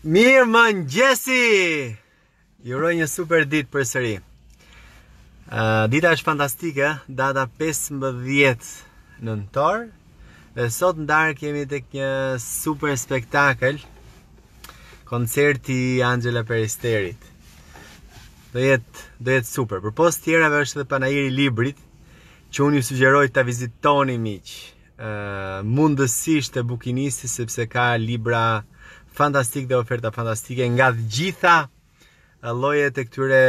Mirëmëngjesi! Ju uroj një super ditë përsëri. Uh, dita është fantastike, data 15 nëntor. Dhe sot në darkë kemi tek një super spektakel, koncerti i Anxhela Peristerit. Do jetë, do jetë super. Përpos të tjerave është dhe panairi i librit, që unë ju sugjeroj ta vizitoni miq. mundësisht te bukinisti sepse ka libra fantastikë dhe oferta fantastike nga të gjitha llojet e këtyre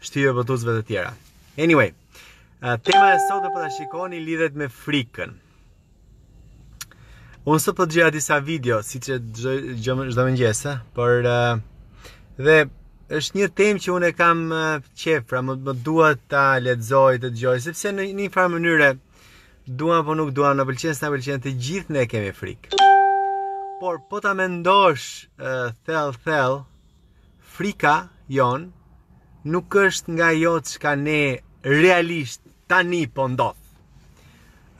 shtëpive botuese e të tjera. Anyway, tema e sotme po ta shikoni lidhet me frikën. Unë sot po dëgjoja disa video, si çdo mëngjes, por edhe është një temë që unë e kam qejf, pra, më, më duhet ta lexoj, dëgjoj, sepse në një farë mënyre, Duam apo nuk duam, na pëlqen s'na pëlqen, të gjithë ne kemi frikë. Por po ta mendosh uh, thellë thellë, frika jonë nuk është nga ajo çka ne realisht tani po ndodh.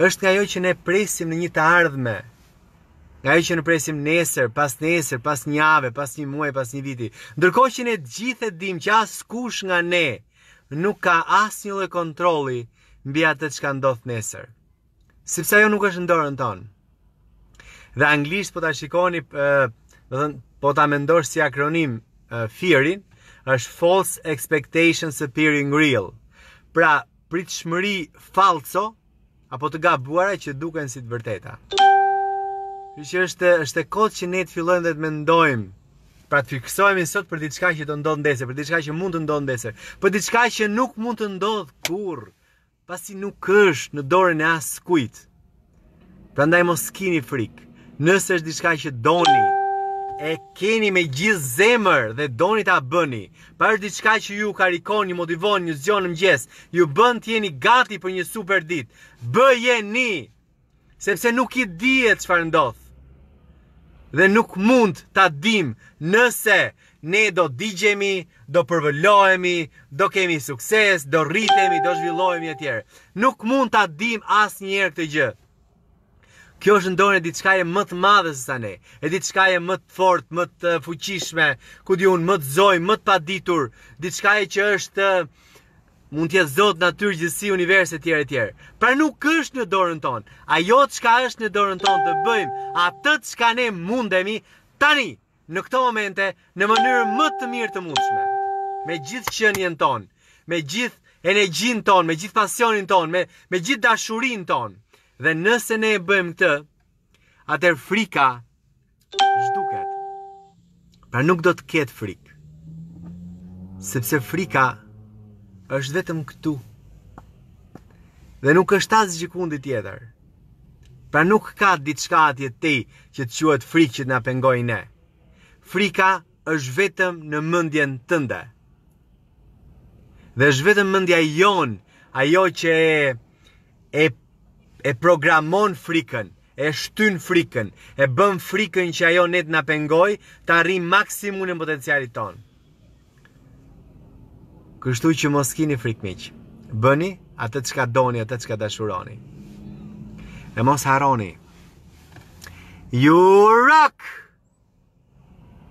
Është nga ajo që ne presim në një të ardhme. Nga ajo që ne presim nesër, pasnesër, pas një jave, pas një muaji, pas një viti. Ndërkohë që ne të gjithë e dimë që askush nga ne nuk ka asnjë lloj kontrolli, mbi atë çka ndodh nesër. Sepse ajo nuk është në dorën tonë. Dhe anglisht po ta shikoni, ë, domethënë, po ta mendosh si akronim uh, fearin, është false expectations appearing real. Pra, pritshmëri falso apo të gabuara që duken si të vërteta. Kështu që është është e kotë që ne të fillojmë dhe të mendojmë Pra të fiksohemi sot për diçka që do ndodhë nesër, për diçka që mund të ndodhë nesër, për diçka që nuk mund të ndodhë kurrë, pasi nuk është në dorën e askujt. Prandaj mos kini frikë, nëse është diçka që doni, e keni me gjithë zemër dhe doni ta bëni, pa është diçka që ju karikon, ju motivon, ju zgjon në mëgjes, ju bën të jeni gati për një super ditë, bëjeni! Sepse nuk i dihet çfarë ndodh. Dhe nuk mund ta dimë nëse ne do digjemi, do përvëlohemi, do kemi sukses, do rritemi, do zhvillohemi etj. Nuk mund ta dimë asnjëherë këtë gjë. Kjo është në dorë e diçkaje më të madhe sesa ne, e diçkaje më të fortë, më të fuqishme, ku di unë, më të zoj, më të paditur, diçkaje që është Mund të jetë Zot, natyrë, gjithësi, univers etj etj. Pra nuk është në dorën tonë. Ajo çka është në dorën tonë të bëjmë atë çka ne mundemi tani, në këto momente, në mënyrë më të mirë të mundshme. Me gjithë qenien tonë, me gjithë energjinë tonë, me gjithë pasionin tonë, me me gjithë dashurinë tonë. Dhe nëse ne e bëjmë këtë, atëherë frika Zhduket. Pra nuk do të ketë frikë. Sepse frika është vetëm këtu. Dhe nuk është asgjëkundi tjetër. Pra nuk ka diçka atje tej që të quhet frikë që të na pengojë ne. Frika është vetëm në mendjen tënde. Dhe është vetëm mendja jonë ajo që e e e programon frikën, e shtyn frikën, e bën frikën që ajo ne të na pengojë të arrijmë maksimumin e potencialit tonë. Kështu që mos kini frikë miq. Bëni atë çka doni, atë çka dashuroni. E mos harroni. You rock!